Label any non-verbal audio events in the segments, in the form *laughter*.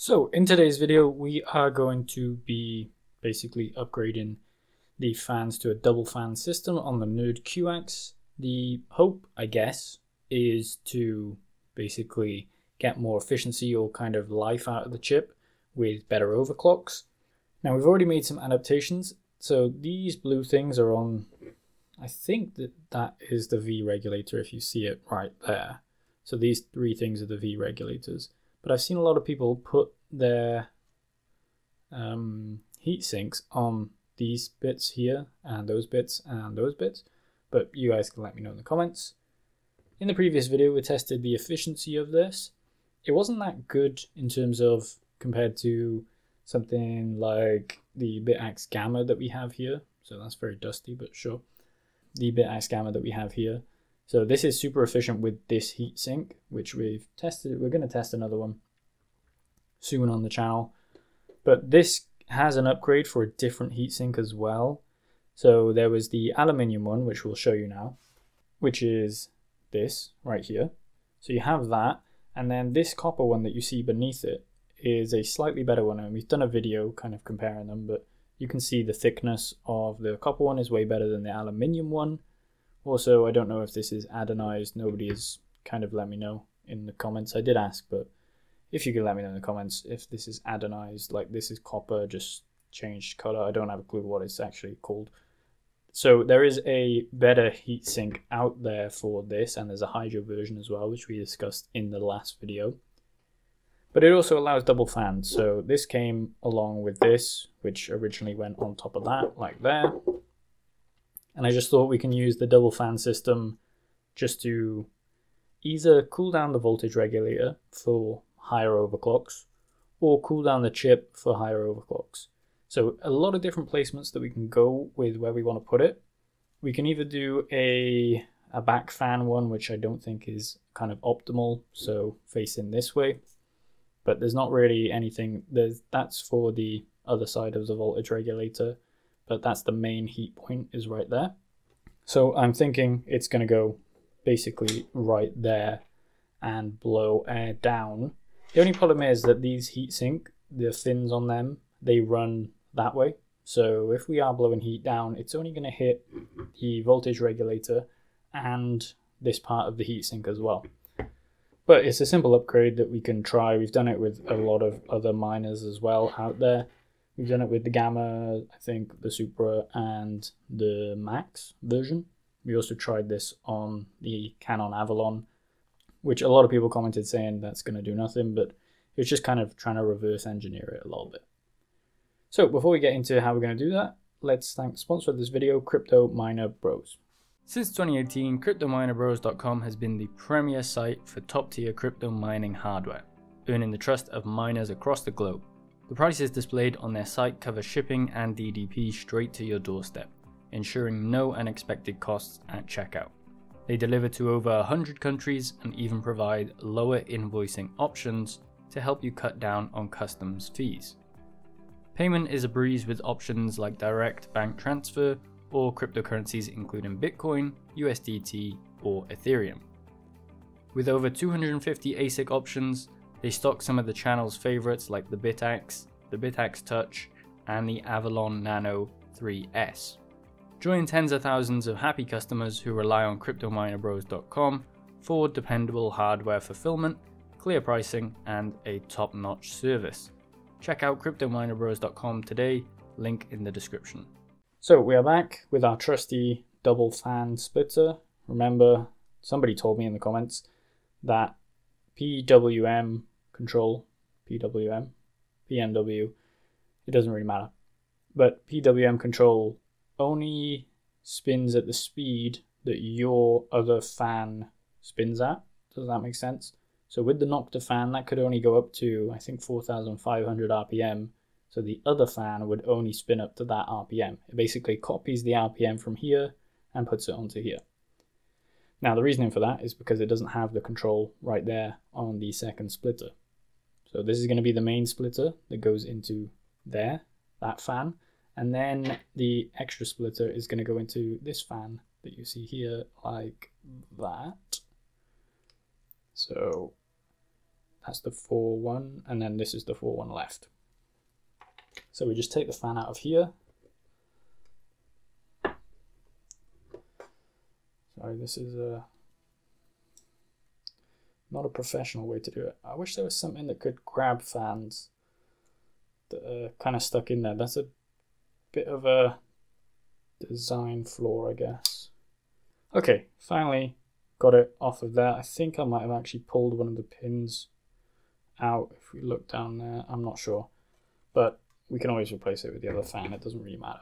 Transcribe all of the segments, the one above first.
So in today's video, we are going to be basically upgrading the fans to a double fan system on the NerdQaxe. The hope, I guess, is to basically get more efficiency or kind of life out of the chip with better overclocks. Now we've already made some adaptations. So these blue things are on, I think that that is the V regulator if you see it right there. So these three things are the V regulators. But I've seen a lot of people put their um, heat sinks on these bits here and those bits and those bits. But you guys can let me know in the comments. In the previous video, we tested the efficiency of this. It wasn't that good in terms of compared to something like the BitAxe Gamma that we have here. So that's very dusty, but sure. The BitAxe Gamma that we have here. So this is super efficient with this heatsink, which we've tested. We're going to test another one soon on the channel. But this has an upgrade for a different heatsink as well. So there was the aluminium one, which we'll show you now, which is this right here. So you have that, and then this copper one that you see beneath it is a slightly better one, and we've done a video kind of comparing them, but you can see the thickness of the copper one is way better than the aluminium one. Also, I don't know if this is anodized. Nobody has kind of let me know in the comments. I did ask, but if you could let me know in the comments if this is anodized, like this is copper, just changed color. I don't have a clue what it's actually called. So there is a better heatsink out there for this, and there's a hydro version as well, which we discussed in the last video. But it also allows double fans. So this came along with this, which originally went on top of that, like there. And I just thought we can use the double fan system just to either cool down the voltage regulator for higher overclocks or cool down the chip for higher overclocks. So a lot of different placements that we can go with where we want to put it. We can either do a, a back fan one, which I don't think is kind of optimal, so facing this way. But there's not really anything, there's, that's for the other side of the voltage regulator, but that's the main heat point is right there. So I'm thinking it's going to go basically right there and blow air down. The only problem is that these heatsink, the fins on them, they run that way. So if we are blowing heat down, it's only going to hit the voltage regulator and this part of the heatsink as well. But it's a simple upgrade that we can try. We've done it with a lot of other miners as well out there. We've done it with the Gamma, I think, the Supra, and the Max version. We also tried this on the Canaan Avalon, which a lot of people commented saying that's going to do nothing, but it's just kind of trying to reverse engineer it a little bit. So before we get into how we're going to do that, let's thank the sponsor of this video, Crypto Miner Bros. Since 2018, CryptoMinerBros.com has been the premier site for top tier crypto mining hardware, earning the trust of miners across the globe. The prices displayed on their site cover shipping and DDP straight to your doorstep, ensuring no unexpected costs at checkout. They deliver to over 100 countries and even provide lower invoicing options to help you cut down on customs fees. Payment is a breeze with options like direct bank transfer or cryptocurrencies including Bitcoin, USDT, or Ethereum. With over 250 ASIC options, they stock some of the channel's favorites like the BitAxe, the BitAxe Touch, and the Avalon Nano 3S. Join tens of thousands of happy customers who rely on CryptoMinerBros.com for dependable hardware fulfillment, clear pricing, and a top notch service. Check out CryptoMinerBros.com today, link in the description. So we are back with our trusty double fan splitter. Remember, somebody told me in the comments that PWM control, PWM, PMW, it doesn't really matter. But PWM control only spins at the speed that your other fan spins at. Does that make sense? So with the Noctua fan, that could only go up to, I think, 4,500 RPM. So the other fan would only spin up to that RPM. It basically copies the RPM from here and puts it onto here. Now the reasoning for that is because it doesn't have the control right there on the second splitter. So this is going to be the main splitter that goes into there, that fan. And then the extra splitter is going to go into this fan that you see here like that. So That's the 4 1, and then this is the 4 1 left. So we just take the fan out of here. Sorry, this is a not a professional way to do it. I wish there was something that could grab fans that are kind of stuck in there. That's a bit of a design flaw, I guess. Okay, finally got it off of there. I think I might have actually pulled one of the pins out if we look down there. I'm not sure. But we can always replace it with the other fan. It doesn't really matter.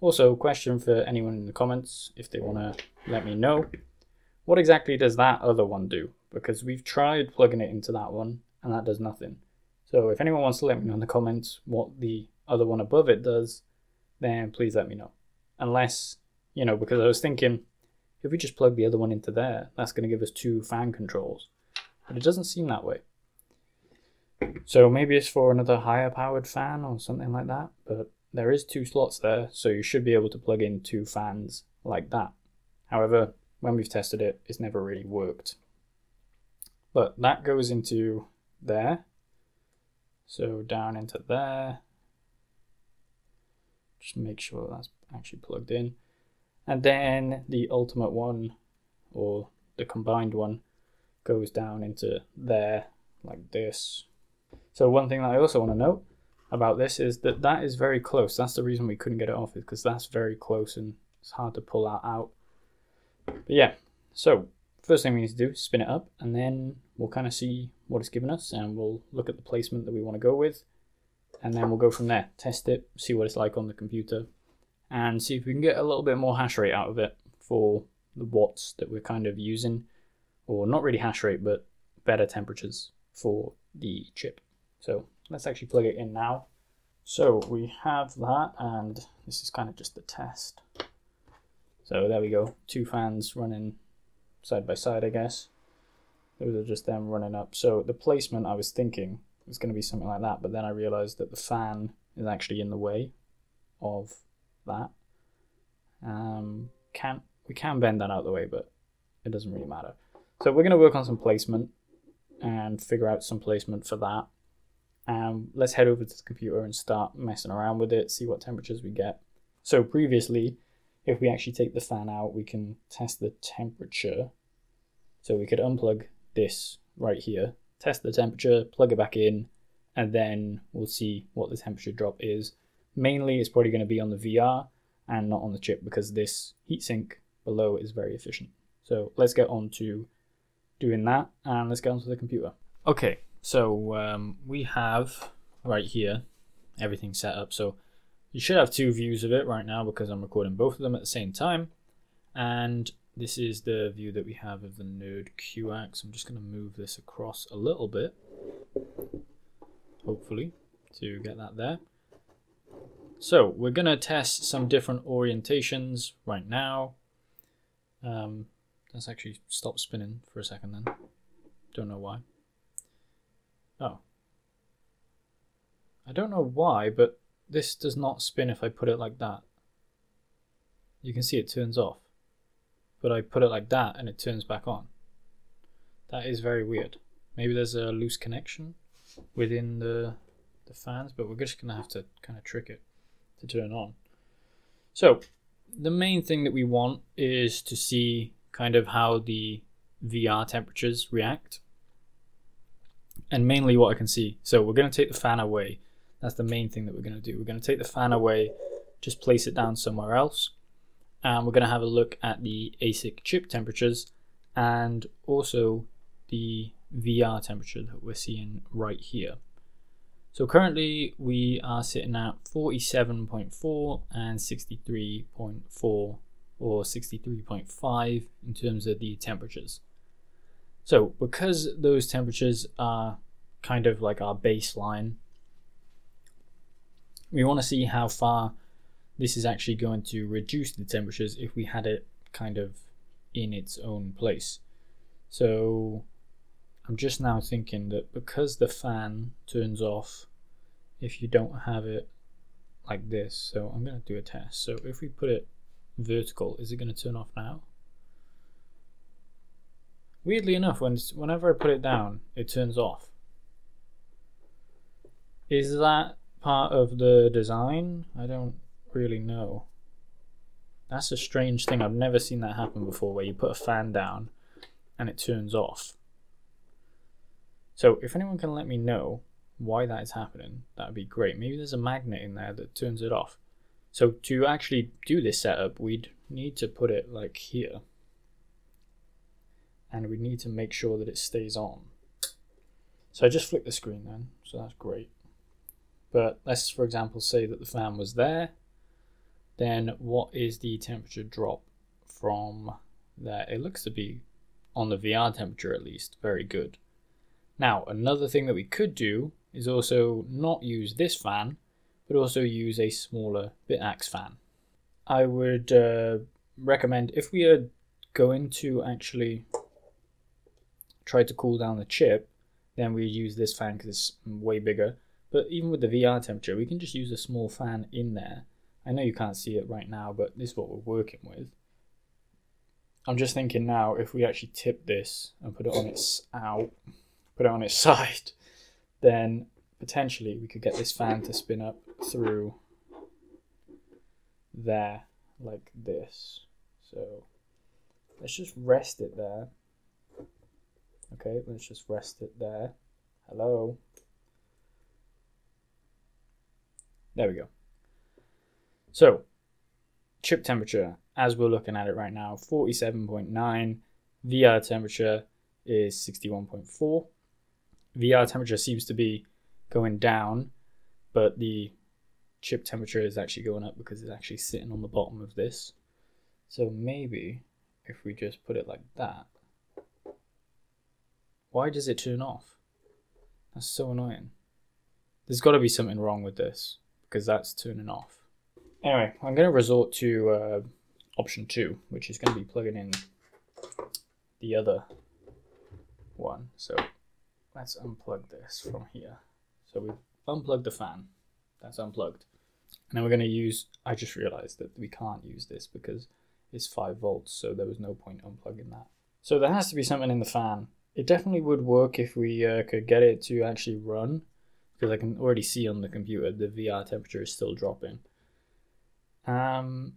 Also, question for anyone in the comments if they want to let me know. What exactly does that other one do? Because we've tried plugging it into that one and that does nothing. So if anyone wants to let me know in the comments what the other one above it does, then please let me know. Unless, you know, because I was thinking, if we just plug the other one into there, that's going to give us two fan controls. But it doesn't seem that way. So maybe it's for another higher powered fan or something like that, but there is two slots there, so you should be able to plug in two fans like that. However, when we've tested it, it's never really worked. But that goes into there. So down into there. Just make sure that's actually plugged in. And then the ultimate one, or the combined one, goes down into there like this. So one thing that I also want to note about this is that that is very close. That's the reason we couldn't get it off is because that's very close and it's hard to pull that out. But yeah, so first thing we need to do is spin it up and then we'll kind of see what it's given us and we'll look at the placement that we want to go with and then we'll go from there, test it, see what it's like on the computer and see if we can get a little bit more hash rate out of it for the watts that we're kind of using or not really hash rate but better temperatures for the chip. So let's actually plug it in now. So we have that and this is kind of just the test. So there we go, two fans running side by side I guess. Those are just them running up. So the placement I was thinking was going to be something like that, but then I realized that the fan is actually in the way of that. Um, can we can bend that out of the way, but it doesn't really matter. So we're going to work on some placement and figure out some placement for that. Um, let's head over to the computer and start messing around with it, see what temperatures we get. So previously, if we actually take the fan out, we can test the temperature. So we could unplug this right here, test the temperature, plug it back in, and then we'll see what the temperature drop is. Mainly, it's probably going to be on the VR and not on the chip because this heatsink below is very efficient. So let's get on to doing that and let's get onto the computer. Okay, so um, we have right here everything set up. So you should have two views of it right now because I'm recording both of them at the same time. And this is the view that we have of the Nerd QX. I'm just going to move this across a little bit, hopefully, to get that there. So we're going to test some different orientations right now. Um, let's actually stop spinning for a second then. Don't know why. Oh. I don't know why, but this does not spin if I put it like that. You can see it turns off. But I put it like that and it turns back on. That is very weird. Maybe there's a loose connection within the, the fans, but we're just going to have to kind of trick it to turn on. So the main thing that we want is to see kind of how the VR temperatures react and mainly what I can see. So we're going to take the fan away. That's the main thing that we're going to do. We're going to take the fan away, just place it down somewhere else. And we're going to have a look at the ASIC chip temperatures and also the VR temperature that we're seeing right here. So currently we are sitting at 47.4 and 63.4 or 63.5 in terms of the temperatures. So because those temperatures are kind of like our baseline, we want to see how far this is actually going to reduce the temperatures if we had it kind of in its own place. So I'm just now thinking that because the fan turns off if you don't have it like this, so I'm going to do a test. So if we put it vertical, is it going to turn off now? Weirdly enough, when whenever I put it down, it turns off. Is that part of the design? I don't really know. That's a strange thing. I've never seen that happen before where you put a fan down and it turns off. So if anyone can let me know why that is happening, that would be great. Maybe there's a magnet in there that turns it off. So to actually do this setup, we'd need to put it like here. And we need to make sure that it stays on. So I just flick the screen then, so that's great. But let's, for example, say that the fan was there. Then what is the temperature drop from there? It looks to be, on the VR temperature at least, very good. Now, another thing that we could do is also not use this fan, but also use a smaller BitAxe fan. I would uh, recommend if we are going to actually try to cool down the chip, then we use this fan because it's way bigger. But even with the VR temperature, we can just use a small fan in there. I know you can't see it right now, but this is what we're working with. I'm just thinking now, if we actually tip this and put it on its out, put it on its *laughs* side, then potentially we could get this fan to spin up through there like this. So let's just rest it there. Okay, let's just rest it there. Hello. There we go. So, chip temperature, as we're looking at it right now, 47.9. VR temperature is 61.4. VR temperature seems to be going down, but the chip temperature is actually going up because it's actually sitting on the bottom of this. So maybe if we just put it like that, why does it turn off? That's so annoying. There's got to be something wrong with this because that's turning off. Anyway, I'm going to resort to uh, option two, which is going to be plugging in the other one. So let's unplug this from here. So we've unplugged the fan. That's unplugged. And then we're going to use, I just realized that we can't use this because it's 5 volts, so there was no point unplugging that. So there has to be something in the fan. It definitely would work if we uh, could get it to actually run because I can already see on the computer the VR temperature is still dropping. Um,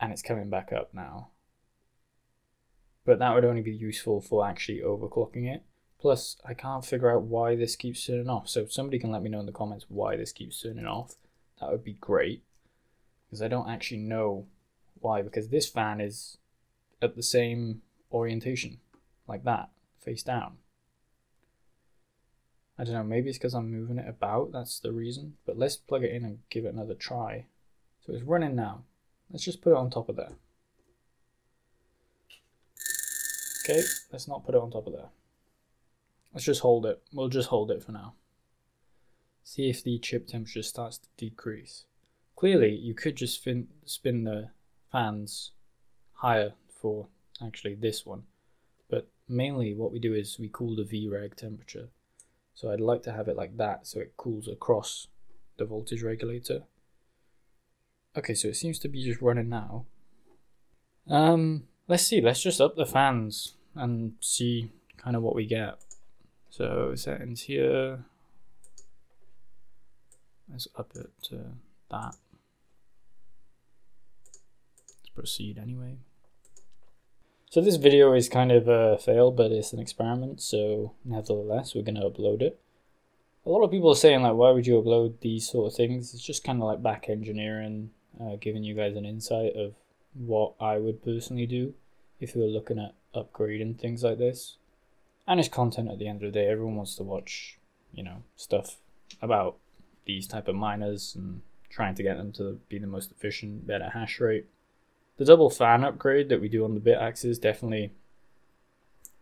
and it's coming back up now. But that would only be useful for actually overclocking it. Plus, I can't figure out why this keeps turning off. So if somebody can let me know in the comments why this keeps turning off, that would be great. Because I don't actually know why. Because this fan is at the same orientation, like that, face down. I don't know, maybe it's because I'm moving it about, that's the reason. But let's plug it in and give it another try. So it's running now. Let's just put it on top of there. Okay, let's not put it on top of there. Let's just hold it. We'll just hold it for now. See if the chip temperature starts to decrease. Clearly, you could just fin spin the fans higher for actually this one. But mainly what we do is we cool the VREG temperature. So I'd like to have it like that so it cools across the voltage regulator. Okay, so it seems to be just running now. Um, let's see, let's just up the fans and see kind of what we get. So settings here, let's up it to that. Let's proceed anyway. So this video is kind of a fail, but it's an experiment, so nevertheless, we're going to upload it. A lot of people are saying, like, why would you upload these sort of things? It's just kind of like back engineering, uh, giving you guys an insight of what I would personally do if we were looking at upgrading things like this. And it's content at the end of the day. Everyone wants to watch, you know, stuff about these type of miners and trying to get them to be the most efficient, better hash rate the double fan upgrade that we do on the BitAxes definitely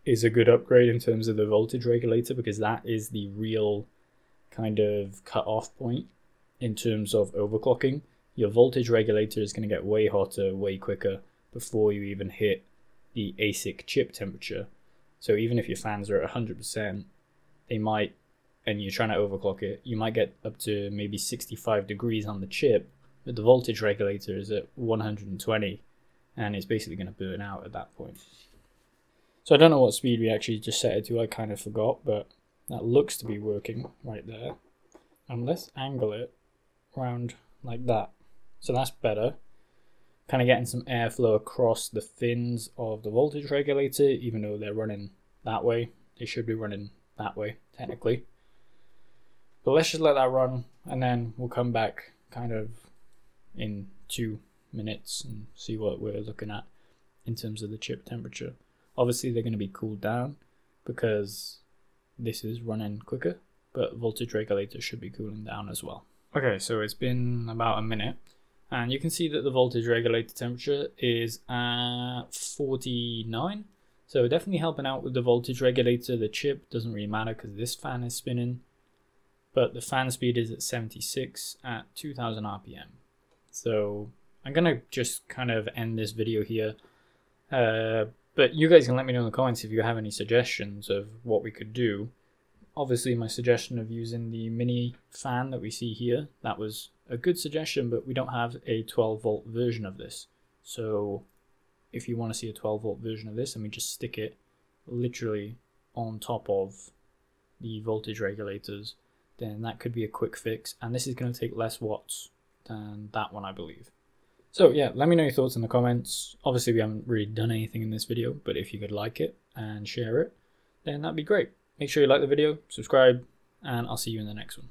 is a good upgrade in terms of the voltage regulator because that is the real kind of cut off point in terms of overclocking. Your voltage regulator is going to get way hotter, way quicker before you even hit the ASIC chip temperature. So even if your fans are at 100%, they might, and you're trying to overclock it, you might get up to maybe 65 degrees on the chip, but the voltage regulator is at 120 and it's basically going to burn out at that point. So I don't know what speed we actually just set it to, I kind of forgot, but that looks to be working right there. And let's angle it around like that. So that's better. Kind of getting some airflow across the fins of the voltage regulator, even though they're running that way. They should be running that way, technically. But let's just let that run, and then we'll come back kind of in two minutes and see what we're looking at in terms of the chip temperature. Obviously, they're going to be cooled down because this is running quicker, but voltage regulator should be cooling down as well. Okay, so it's been about a minute, and you can see that the voltage regulator temperature is at 49. So definitely helping out with the voltage regulator. The chip doesn't really matter because this fan is spinning, but the fan speed is at 76 at 2000 RPM. So I'm gonna just kind of end this video here. Uh, but you guys can let me know in the comments if you have any suggestions of what we could do. Obviously, my suggestion of using the mini fan that we see here, that was a good suggestion, but we don't have a 12 volt version of this. So if you want to see a 12 volt version of this, and we just stick it literally on top of the voltage regulators, then that could be a quick fix. And this is going to take less watts than that one, I believe. So yeah, let me know your thoughts in the comments. Obviously, we haven't really done anything in this video, but if you could like it and share it, then that'd be great. Make sure you like the video, subscribe, and I'll see you in the next one.